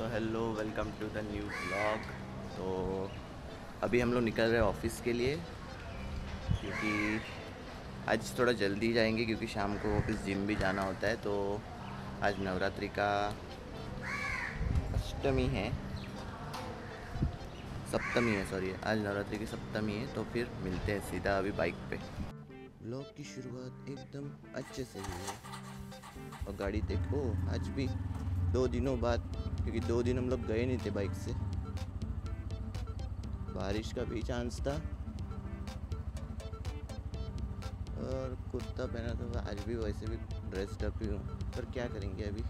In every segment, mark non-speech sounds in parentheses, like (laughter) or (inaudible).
So hello welcome to the new blog तो अभी हम लोग निकल रहे हैं ऑफ़िस के लिए, क्योंकि आज थोड़ा जल्दी जाएँगे, क्योंकि शाम को ऑफ़िस जिम भी जाना होता है तो आज नवरात्रि का अष्टमी है। सप्तमी है सॉरी आज नवरात्रि की सप्तमी है तो फिर मिलते हैं सीधा अभी बाइक पे। ब्लॉग की शुरुआत एकदम अच्छे से हुई है। और गाड़ी देखो, आज भी दो दिनों बाद क्योंकि दो दिन हम लोग गए नहीं थे बाइक से। बारिश का भी चांस था। और कुर्ता पहना तो आज भी वैसे भी ड्रेस्ड अप ही हूँ। पर क्या करेंगे अभी?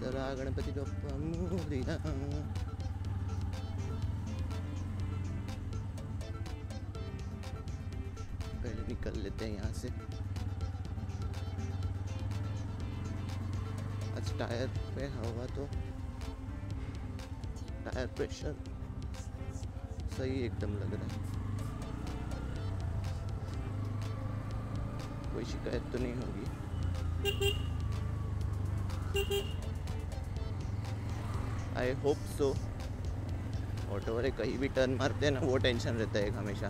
जरा गणपति पहले निकल लेते हैं यहाँ से। टायर पे हवा तो टायर प्रेशर सही एकदम लग रहा है। कोई शिकायत तो नहीं होगी। आई होप सो ऑटो वाले कहीं भी टर्न मारते हैं ना वो टेंशन रहता है एक हमेशा।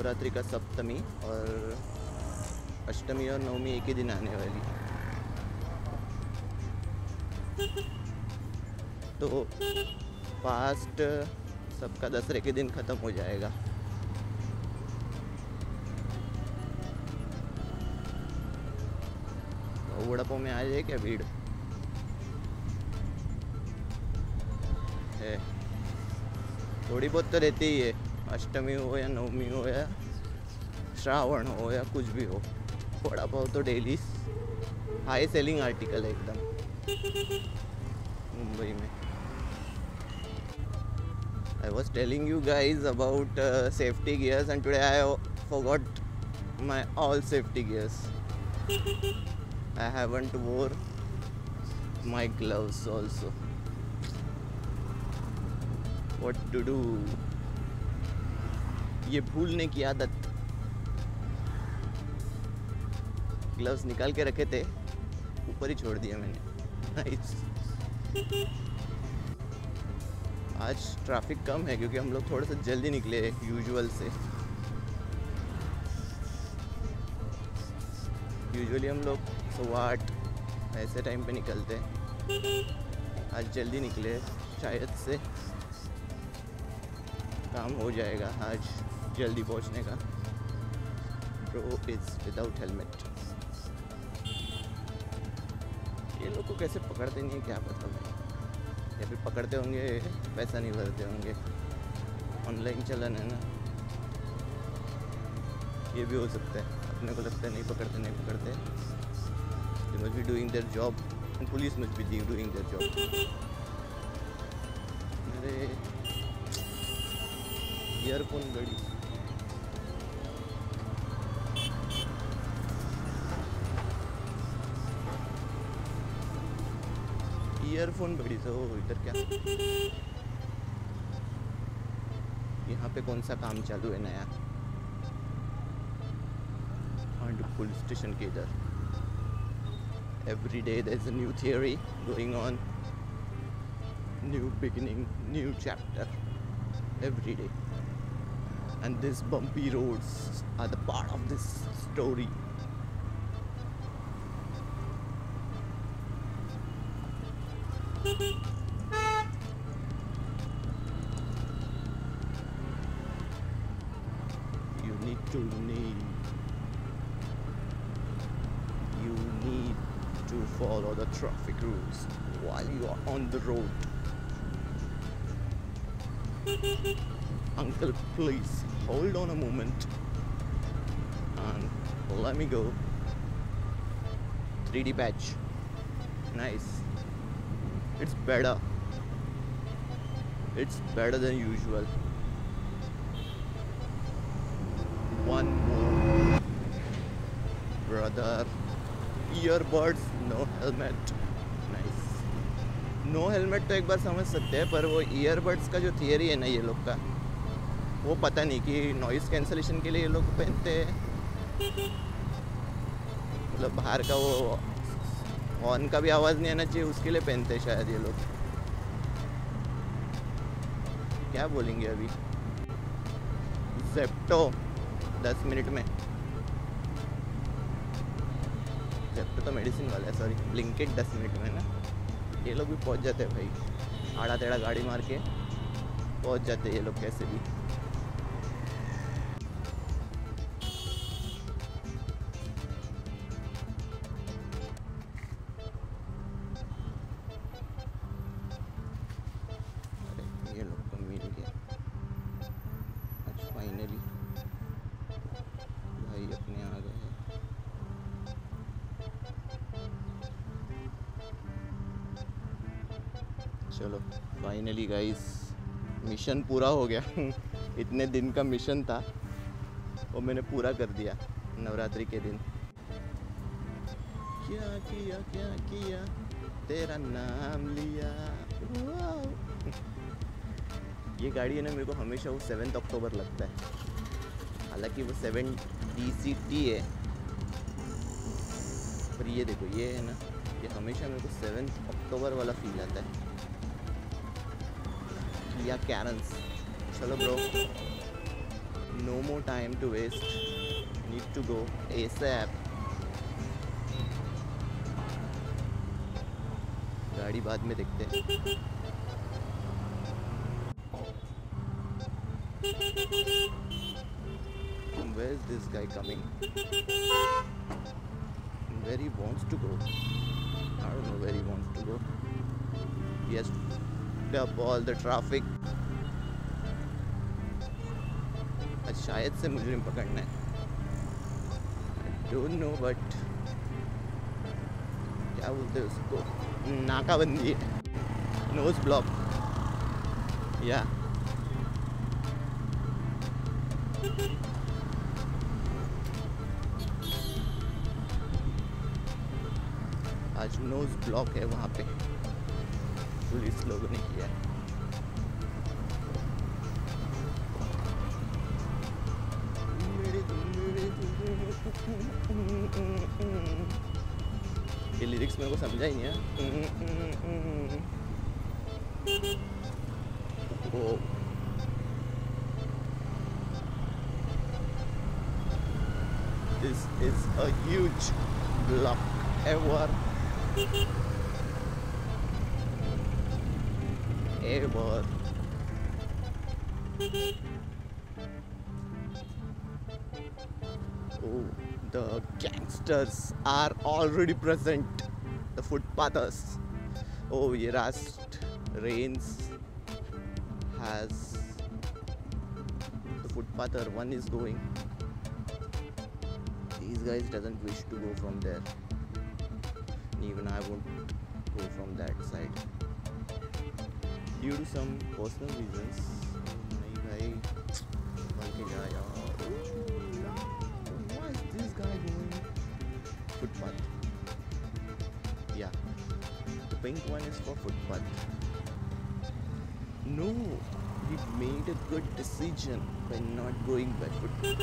नवरात्रि का सप्तमी और अष्टमी और नवमी एक ही दिन आने वाली तो फास्ट सबका दसरे के दिन ख़त्म हो जाएगा। तो वड़ा में आ जाए क्या भीड़? है। थोड़ी बहुत तो रहती ही है। अष्टमी हो या नवमी हो या श्रावण हो या कुछ भी हो, वड़ा पाव तो डेली हाई सेलिंग आर्टिकल है एकदम। मुंबई में। I was telling you guys about safety gears and today I forgot my all safety gears. I haven't wore my gloves also. What to do? ये भूलने की आदत। ग्लव्स निकाल के रखे थे, ऊपर ही छोड़ दिया मैंने। आज ट्रैफ़िक कम है क्योंकि हम लोग थोड़ा सा जल्दी निकले यूजुअल से। यूजुअली हम लोग सुबह आठ ऐसे टाइम पे निकलते हैं। आज जल्दी निकले, शायद से काम हो जाएगा आज। जल्दी पहुँचने का। ब्रो इज़ विदाउट हेलमेट ये लोग को कैसे पकड़ते नहीं है, क्या पता भाई या फिर पकड़ते होंगे, पैसा नहीं भरते होंगे। ऑनलाइन चलन है ना। ये भी हो सकता है। अपने को लगता है नहीं पकड़ते नहीं पकड़ते। They must be doing their job and police must be doing their job अरे ईयरफोन घड़ी ईयरफोन से ओ इधर क्या यहाँ पे कौन सा काम चालू है नया and पुलिस स्टेशन के इधर every day there's a new theory going on new beginning new chapter every day and these bumpy roads are the part of this story to need. You need to follow the traffic rules while you are on the road. Uncle please hold on a moment. And let me go. 3d patch nice. It's better. It's better than usual one more. Brother. Earbuds, no helmet. Nice. No helmet तो एक बार समझ सकते हैं पर वो earbuds का जो theory है ना ये लोग का वो पता नहीं कि नॉइस कैंसलेशन के लिए ये लोग पहनते हैं मतलब बाहर का वो हॉर्न का भी आवाज़ नहीं आना चाहिए उसके लिए पहनते हैं शायद ये लोग क्या बोलेंगे अभी जेप्टो दस मिनट में। जब तो मेडिसिन वाला है सॉरी ब्लिंकेट दस मिनट में ना। ये लोग भी पहुँच जाते हैं भाई। आड़ा तेड़ा गाड़ी मार के पहुँच जाते हैं ये लोग कैसे भी। चलो फाइनली गाइस मिशन पूरा हो गया। (laughs) इतने दिन का मिशन था वो मैंने पूरा कर दिया नवरात्रि के दिन। क्या किया क्या किया? तेरा नाम लिया। (laughs) ये गाड़ी है ना, मेरे को हमेशा वो सेवेंथ अक्टूबर लगता है। हालाँकि वो सेवन डी सी टी है। पर ये देखो, ये है ना, ये हमेशा मेरे को सेवेंथ अक्टूबर वाला फील आता है। किया कैरन्स चलो bro no more time to waste need to go ASAP गाड़ी बाद में देखते हैं Where is this guy coming? Where he wants to go? I don't know where he wants to go. He has fucked up all the traffic. शायद से मुजरिम पकड़ना है। डोंट नो बट क्या बोलते हैं उसको? नाकाबंदी है। नोज़ ब्लॉक या आज नोज़ ब्लॉक है वहाँ पे। पुलिस लोगों ने किया। है ये लिरिक्स मेरे को समझा ही नहीं है। ओ This is a huge block. Ever. Ever Oh, the gangsters are already present. The footpathers. Oh, last rains has the footpather one is going. These guys doesn't wish to go from there. Even I won't go from that side Due to some personal reasons, नहीं भाई संभल के जा यार. Why is this guy going footpath? Yeah, the pink one is for footpath. No, he made a good decision by not going by footpath.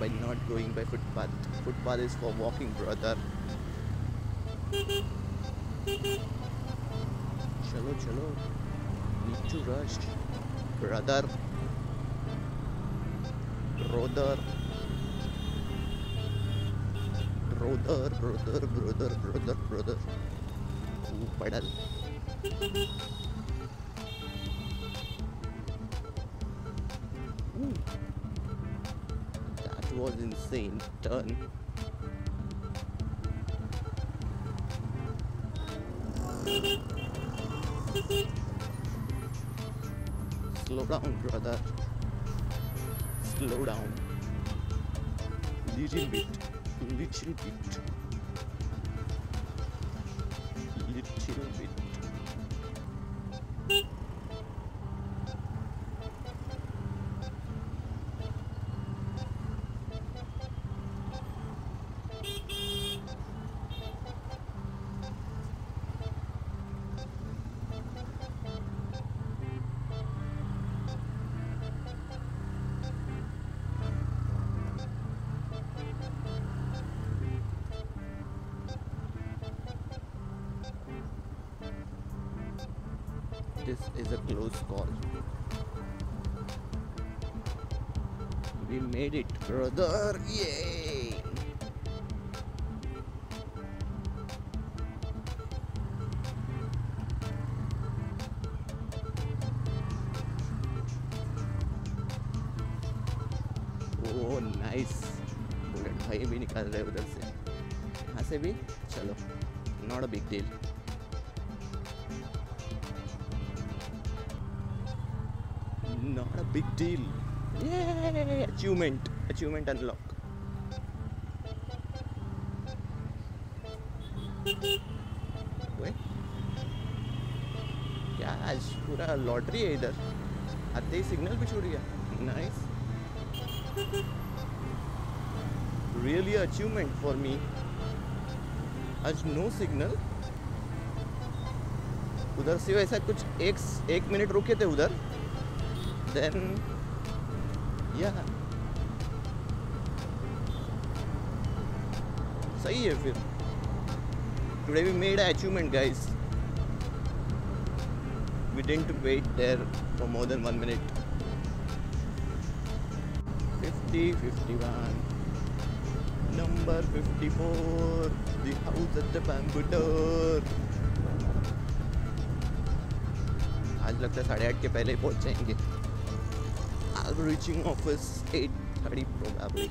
By not going by footpath. Footpath is for walking, brother. चलो चलो need to rush brother brother brother brother brother brother brother Ooh, pedal Ooh. that was insane turn Slow down, brother. Slow down. Little bit. Little bit. Little bit. is a close call. We made it, brother! Yay! Oh, nice! Bullet भाई भी निकाल रहे उधर से यहाँ से भी चलो not a big deal A big deal. Yay! Achievement. Achievement unlock. ओए क्या आज पूरा लॉटरी है इधर आते ही सिग्नल भी छूट गया nice really achievement for me आज नो सिग्नल उधर से वैसा कुछ एक एक मिनट रुके थे उधर then yeah सही है फिर we made an achievement guys we didn't wait there for more than one minute 50 51 number 54 the house at the bamboo door आज लगता है साढ़े आठ के पहले ही पहुँच जाएँगे Be reaching office 8:30 probably.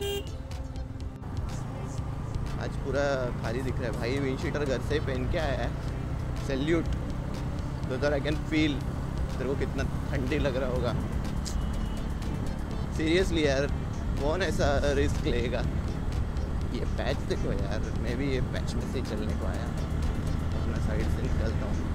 आज पूरा खाली दिख रहा है भाई विंड शीटर घर से पहन के आया है? सैल्यूट तो दैट आई कैन फील तेरे को कितना ठंडी लग रहा होगा। सीरियसली यार, कौन ऐसा रिस्क लेगा? ये पैच देखो यार, मैं भी ये पैच में से चलने को आया। अपना साइड से निकलता हूँ।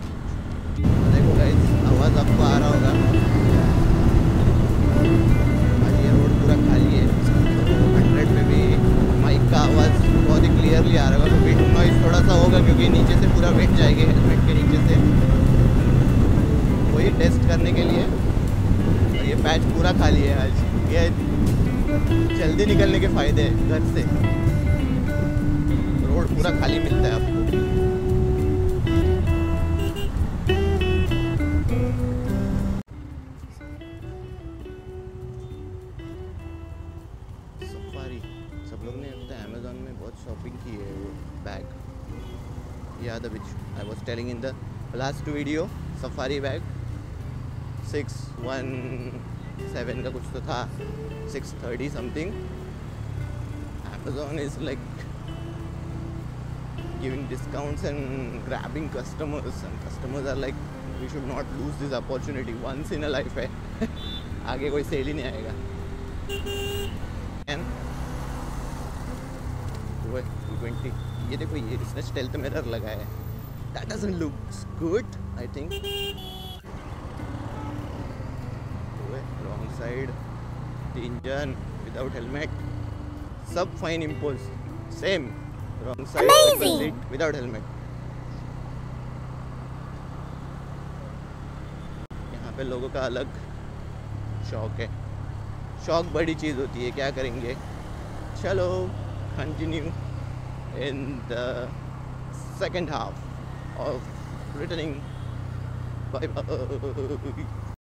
फ़ायदे हैं घर से रोड पूरा खाली मिलता है आपको अमेजोन में बहुत शॉपिंग की है last video Safari bag six one seven का कुछ तो था. Six thirty something Amazon is like giving discounts and grabbing customers and customers are like we should not lose this opportunity once in a life है आगे कोई cell ही नहीं आएगा and वो ट्वेंटी ये देखो ये इसने स्टेल्थ मिरर लगाया है that doesn't look good I think wrong side तीन जन विदाउट हेलमेट सब fine impose same wrong side Amazing. Without helmet यहाँ पे लोगों का अलग शौक है। शौक बड़ी चीज़ होती है क्या करेंगे? चलो continue in the second half of returning bye bye